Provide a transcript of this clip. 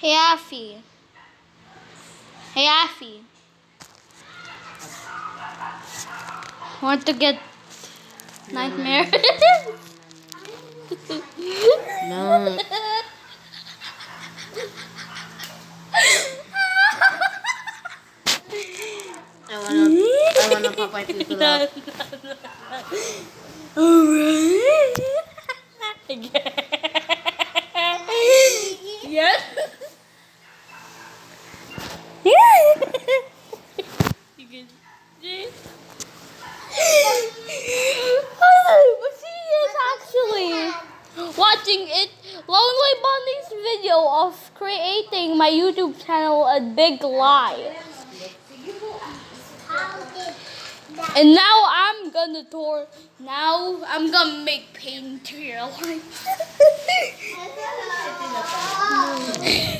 Hey, Affy. Hey, Affy. Want to get nightmare? No. I wanna, I wanna papay people up. yes. you can she is actually watching it Lonely Bunny's video of creating my YouTube channel a big lie. And now I'm gonna tour. Now I'm gonna make pain to your life.